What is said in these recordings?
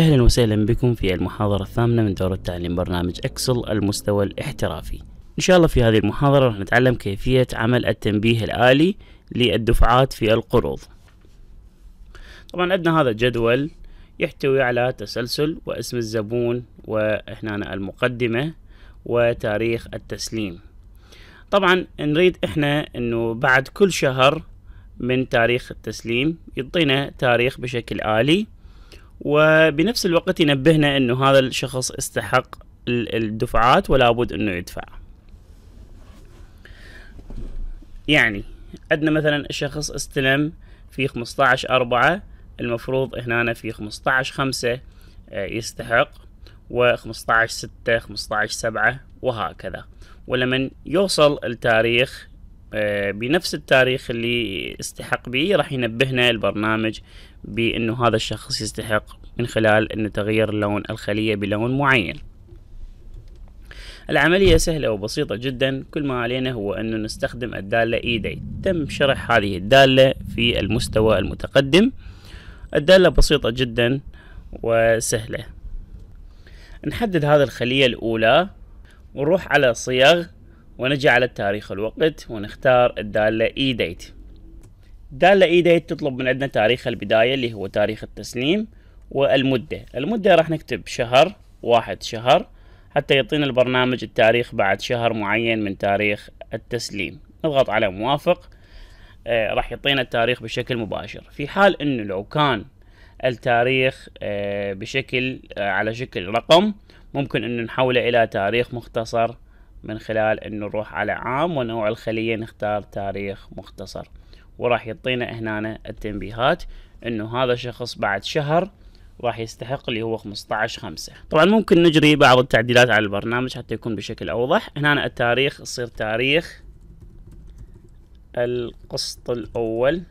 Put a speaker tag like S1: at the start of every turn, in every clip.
S1: أهلا وسهلا بكم في المحاضرة الثامنة من دورة تعليم برنامج أكسل المستوى الاحترافي. إن شاء الله في هذه المحاضرة راح نتعلم كيفية عمل التنبيه الآلي للدفعات في القروض. طبعا عندنا هذا الجدول يحتوي على تسلسل واسم الزبون وهنا المقدمة وتاريخ التسليم. طبعا نريد إحنا إنه بعد كل شهر من تاريخ التسليم يعطينا تاريخ بشكل آلي وبنفس الوقت ينبهنا إنه هذا الشخص استحق الدفعات ولا بد إنه يدفع. يعني عندنا مثلا الشخص استلم في 15 أربعة المفروض هنا في 15 خمسة آه، يستحق و 15 ستة 15 سبعة وهكذا. ولمن يوصل التاريخ بنفس التاريخ اللي استحق به راح ينبهنا البرنامج بأنه هذا الشخص يستحق من خلال أنه تغيير لون الخلية بلون معين. العملية سهلة وبسيطة جدا. كل ما علينا هو أنه نستخدم الدالة إيدي. تم شرح هذه الدالة في المستوى المتقدم. الدالة بسيطة جدا وسهلة. نحدد هذه الخلية الأولى ونروح على صيغ ونجي على تاريخ الوقت ونختار الدالة اي ديت الدالة اي ديت تطلب من عندنا تاريخ البداية اللي هو تاريخ التسليم والمدة. المدة راح نكتب شهر واحد شهر حتى يعطينا البرنامج التاريخ بعد شهر معين من تاريخ التسليم. نضغط على موافق آه راح يعطينا التاريخ بشكل مباشر. في حال إنه لو كان التاريخ آه بشكل آه على شكل رقم ممكن إنه نحوله إلى تاريخ مختصر من خلال إنه نروح على عام ونوع الخلية نختار تاريخ مختصر. وراح يعطينا هنا التنبيهات إنه هذا الشخص بعد شهر راح يستحق اللي هو 15 5 طبعا ممكن نجري بعض التعديلات على البرنامج حتى يكون بشكل أوضح. هنا التاريخ يصير تاريخ القسط الأول.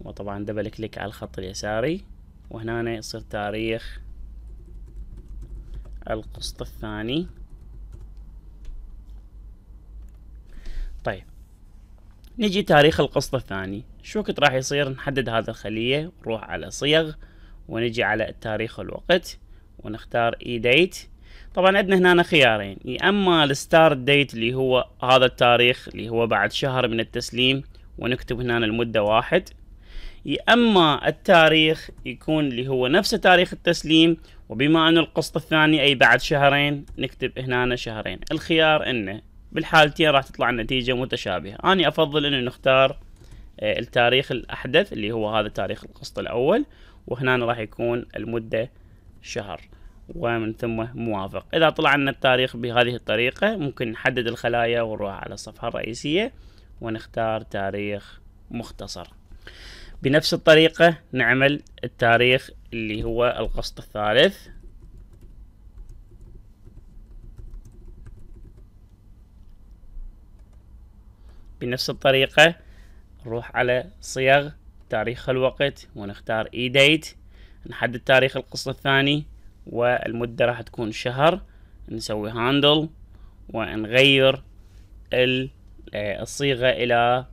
S1: وطبعا دبل كليك على الخط اليساري. وهنا يصير تاريخ القسط الثاني. طيب. نجي تاريخ القسط الثاني. شو وقت راح يصير نحدد هذا الخلية؟ نروح على صيغ ونجي على التاريخ الوقت ونختار اي ديت طبعا عندنا هنا خيارين. يا أما الستارت ديت اللي هو هذا التاريخ اللي هو بعد شهر من التسليم ونكتب هنا المدة واحد. يا أما التاريخ يكون اللي هو نفس تاريخ التسليم وبما أنه القسط الثاني أي بعد شهرين نكتب هنا شهرين. الخيار إنه بالحالتين راح تطلع النتيجة متشابهة. أنا أفضل أنه نختار آه، التاريخ الأحدث اللي هو هذا تاريخ القسط الأول وهنا راح يكون المدة شهر ومن ثم موافق. إذا طلع لنا التاريخ بهذه الطريقة ممكن نحدد الخلايا ونروح على الصفحة الرئيسية ونختار تاريخ مختصر. بنفس الطريقة نعمل التاريخ اللي هو القسط الثالث. بنفس الطريقة نروح على صيغ تاريخ الوقت ونختار اي ديت نحدد تاريخ القسط الثاني والمدة راح تكون شهر نسوي هاندل ونغير آه، الصيغة إلى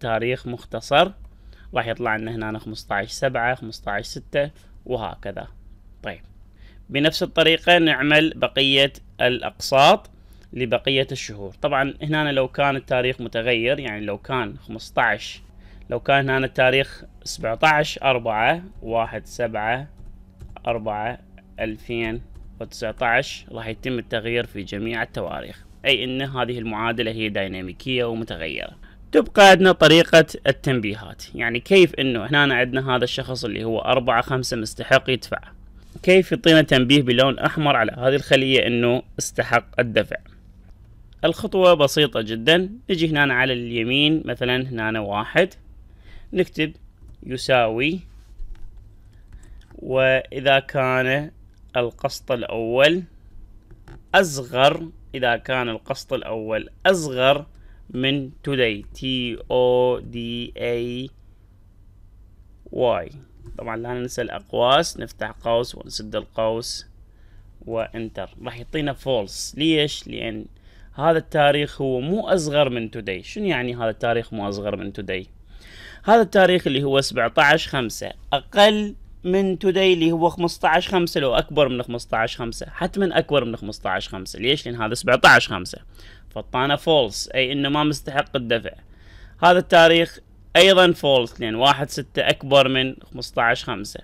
S1: تاريخ مختصر. راح يطلع لنا هنا 15 سبعة 15 ستة وهكذا. طيب بنفس الطريقة نعمل بقية الأقساط. لبقية الشهور. طبعا هنا لو كان التاريخ متغير يعني لو كان 15 لو كان هنا التاريخ 17 4 1 7 4 2019 راح يتم التغيير في جميع التواريخ. أي أن هذه المعادلة هي ديناميكية ومتغيرة. تبقى عندنا طريقة التنبيهات. يعني كيف إنه هنا عندنا هذا الشخص اللي هو أربعة خمسة مستحق يدفع؟ كيف يعطينا تنبيه بلون أحمر على هذه الخلية إنه استحق الدفع؟ الخطوة بسيطة جدا. نجي هنا على اليمين مثلا هنا واحد. نكتب يساوي. وإذا كان القسط الأول أصغر إذا كان القسط الأول أصغر من today T O D A Y. طبعا لا ننسى الأقواس. نفتح قوس ونسد القوس و enter. راح يعطينا false ليش؟ لأن هذا التاريخ هو مو أصغر من today شنو يعني هذا التاريخ مو أصغر من today هذا التاريخ اللي هو 17 5 أقل من today اللي هو 15 5 لو أكبر من 15 5 حتما أكبر من 15 5 ليش؟ لأن هذا 17 5 فطانا false أي إنه ما مستحق الدفع. هذا التاريخ أيضا false لأن 1 6 أكبر من 15 5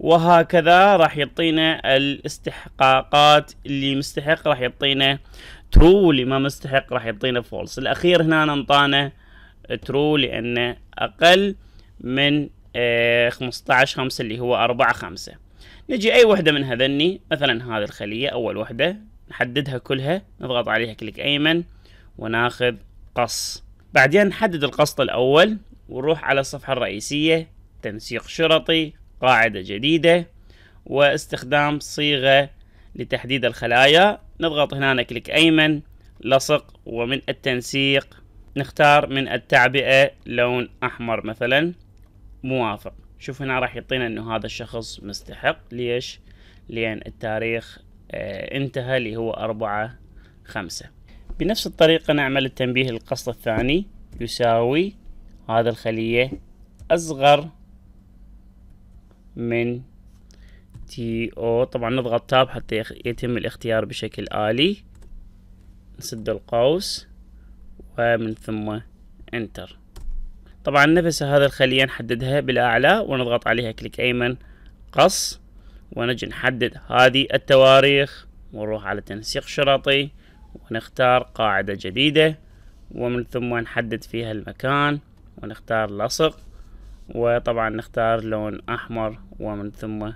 S1: وهكذا راح يعطينا الاستحقاقات اللي مستحق راح يعطينا true ما مستحق راح يعطينا false. الأخير هنا انطانا true لأنه أقل من آه 15 5 اللي هو 4 5 نجي أي وحدة من هذني مثلا هذه الخلية أول وحدة نحددها كلها نضغط عليها click أيمن وناخذ قص. بعدين نحدد القسط الأول ونروح على الصفحة الرئيسية تنسيق شرطي قاعدة جديدة واستخدام صيغة لتحديد الخلايا. نضغط هنا كليك أيمن لصق ومن التنسيق نختار من التعبئة لون أحمر مثلا. موافق. شوف هنا راح يعطينا إنه هذا الشخص مستحق. ليش؟ لأن التاريخ آه انتهى اللي هو أربعة خمسة. بنفس الطريقة نعمل التنبيه للقسط الثاني يساوي هذا الخلية أصغر من T O طبعا نضغط tab حتى يتم الاختيار بشكل آلي. نسد القوس ومن ثم enter طبعا نفس هذا الخلية نحددها بالأعلى ونضغط عليها click أيمن قص ونجي نحدد هذه التواريخ ونروح على تنسيق شرطي ونختار قاعدة جديدة ومن ثم نحدد فيها المكان ونختار لصق. وطبعا نختار لون أحمر ومن ثم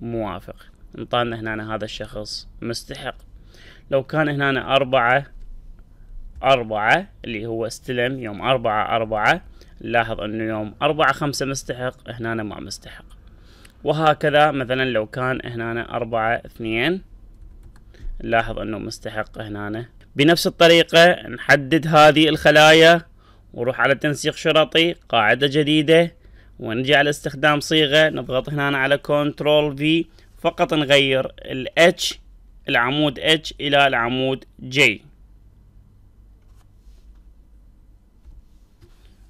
S1: موافق. انطانا هنا هذا الشخص مستحق. لو كان هنا أربعة أربعة اللي هو استلم يوم أربعة أربعة نلاحظ أنه يوم أربعة خمسة مستحق هنا ما مستحق. وهكذا مثلا لو كان هنا أربعة اثنين نلاحظ أنه مستحق هنا بنفس الطريقة نحدد هذه الخلايا ونروح على تنسيق شرطي قاعدة جديدة ونجي على استخدام صيغة نضغط هنا على كنترول في فقط نغير ال H العمود H إلى العمود J.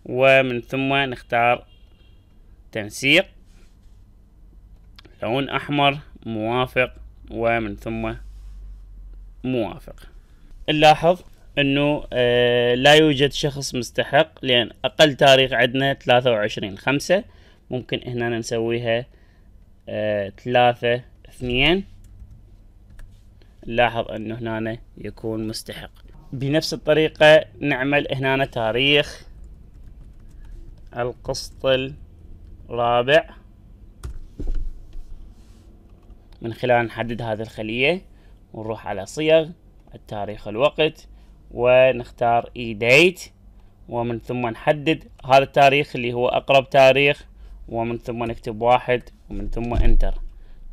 S1: ومن ثم نختار تنسيق لون أحمر موافق ومن ثم موافق. نلاحظ انه آه لا يوجد شخص مستحق لأن أقل تاريخ عندنا ثلاثة وعشرين خمسة ممكن هنا نسويها آه ثلاثة اثنين. نلاحظ أنه هنا يكون مستحق. بنفس الطريقة نعمل هنا تاريخ القسط الرابع. من خلال نحدد هذه الخلية ونروح على صيغ التاريخ الوقت. ونختار E date ومن ثم نحدد هذا التاريخ اللي هو أقرب تاريخ ومن ثم نكتب واحد ومن ثم enter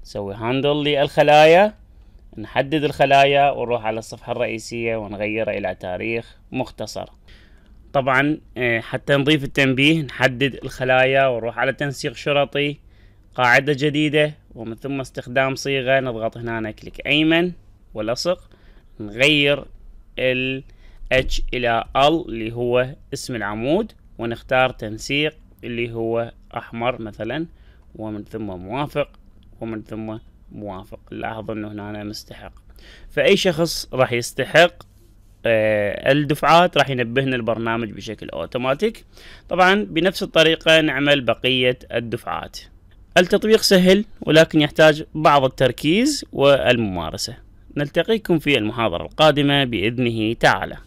S1: نسوي handle للخلايا نحدد الخلايا ونروح على الصفحة الرئيسية ونغيرها إلى تاريخ مختصر. طبعا آه، حتى نضيف التنبيه نحدد الخلايا ونروح على تنسيق شرطي قاعدة جديدة ومن ثم استخدام صيغة نضغط هنا كليك أيمن ولصق نغير ال H إلى ال اللي هو اسم العمود ونختار تنسيق اللي هو أحمر مثلا ومن ثم موافق ومن ثم موافق. لاحظ إنه هنا مستحق. فأي شخص راح يستحق آه، الدفعات راح ينبهنا البرنامج بشكل أوتوماتيك. طبعا بنفس الطريقة نعمل بقية الدفعات. التطبيق سهل ولكن يحتاج بعض التركيز والممارسة. نلتقيكم في المحاضرة القادمة بإذنه تعالى.